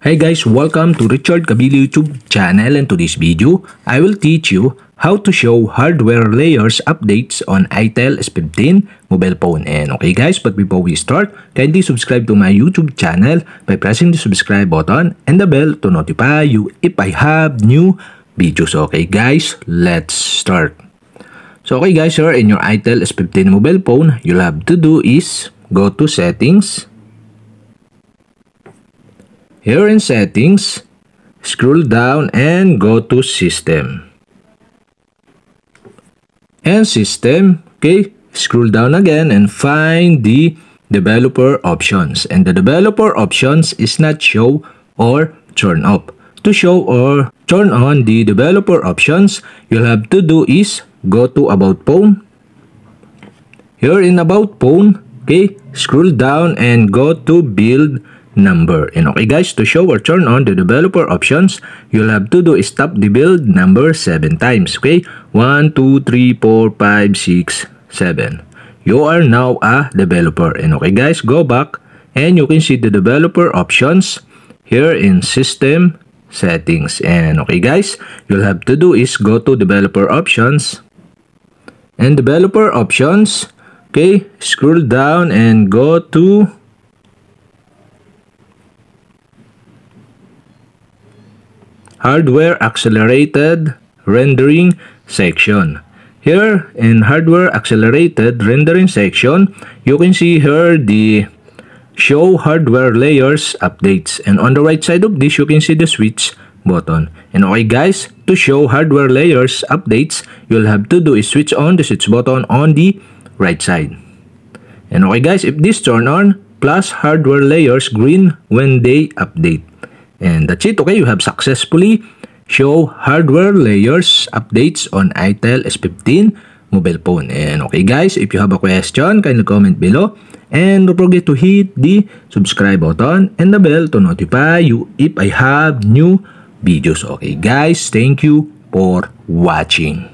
Hey guys, welcome to Richard Kabili YouTube channel and to this video, I will teach you how to show hardware layers updates on ITEL S15 mobile phone. And okay guys, but before we start, kindly subscribe to my YouTube channel by pressing the subscribe button and the bell to notify you if I have new videos. Okay guys, let's start. So okay guys, here in your ITEL S15 mobile phone, you'll have to do is go to settings Here in settings, scroll down and go to system. And system, okay, scroll down again and find the developer options. And the developer options is not show or turn up. To show or turn on the developer options, you'll have to do is go to about phone. Here in about phone, okay, scroll down and go to build number. And okay guys, to show or turn on the developer options, you'll have to do is tap the build number 7 times. Okay? 1, 2, 3, 4, 5, 6, 7. You are now a developer. And okay guys, go back and you can see the developer options here in system settings. And okay guys, you'll have to do is go to developer options and developer options. Okay, scroll down and go to hardware accelerated rendering section. Here in hardware accelerated rendering section, you can see here the show hardware layers updates and on the right side of this you can see the switch button. And okay guys, to show hardware layers updates, you'll have to do is switch on the switch button on the right side. And okay guys, if this turn on, plus hardware layers green when they update. And that's it. Okay, you have successfully show hardware layers updates on ITEL S15 mobile phone. And okay guys, if you have a question, kindly comment below. And don't forget to hit the subscribe button and the bell to notify you if I have new videos. Okay guys, thank you for watching.